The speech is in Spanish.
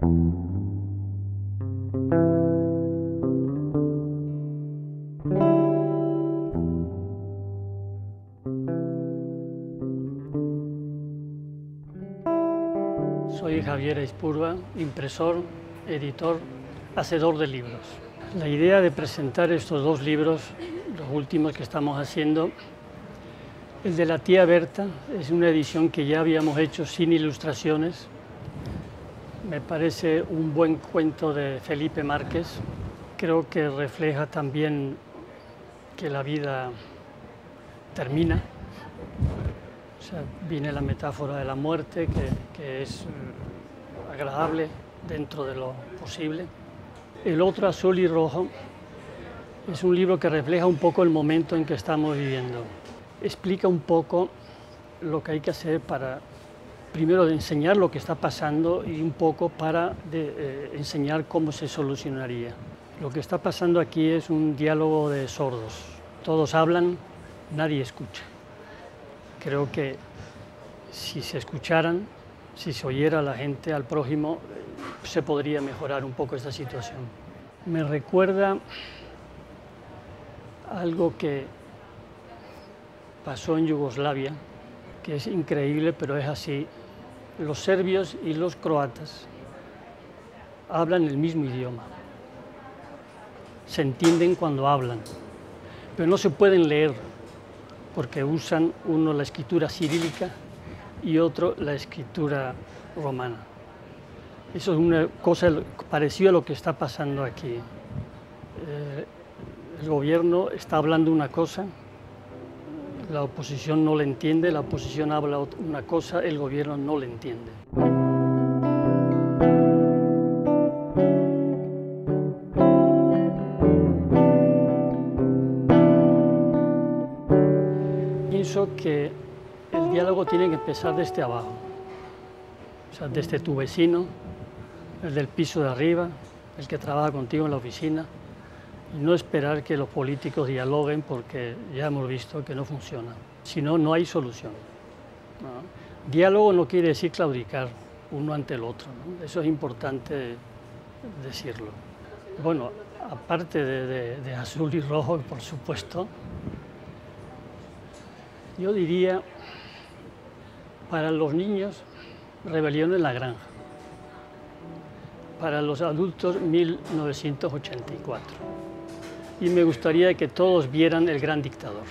Soy Javier Eispurba, impresor, editor, hacedor de libros. La idea de presentar estos dos libros, los últimos que estamos haciendo, el de la tía Berta es una edición que ya habíamos hecho sin ilustraciones. Me parece un buen cuento de Felipe Márquez. Creo que refleja también que la vida termina viene la metáfora de la muerte, que, es mm, agradable dentro de lo posible. El otro, Azul y Rojo, es un libro que refleja un poco el momento en que estamos viviendo. Explica un poco lo que hay que hacer para, primero, de enseñar lo que está pasando y un poco para eh, enseñar cómo se solucionaría. Lo que está pasando aquí es un diálogo de sordos. Todos hablan, nadie escucha. Creo que si se escucharan, si se oyera a la gente, al prójimo, se podría mejorar un poco esta situación. Me recuerda algo que pasó en Yugoslavia, que es increíble, pero es así. Los serbios y los croatas hablan el mismo idioma. Se entienden cuando hablan, pero no se pueden leer porque usan uno la escritura cirílica y otro la escritura romana. Eso es una cosa parecida a lo que está pasando aquí. Eh, el gobierno está hablando una cosa, la oposición no le entiende, la oposición habla una cosa, el gobierno no le entiende. Pienso que el diálogo tiene que empezar desde abajo, o sea, desde tu vecino, el del piso de arriba, el que trabaja contigo en la oficina, no esperar que los políticos dialoguen porque ya hemos visto que no funciona. Si no, no hay solución. Diálogo no quiere decir claudicar uno ante el otro, eso es importante decirlo. Bueno, aparte de azul y rojo, por supuesto, yo diría, para los niños, Rebelión en la Granja. Para los adultos, 1984. Y me gustaría que todos vieran El Gran Dictador.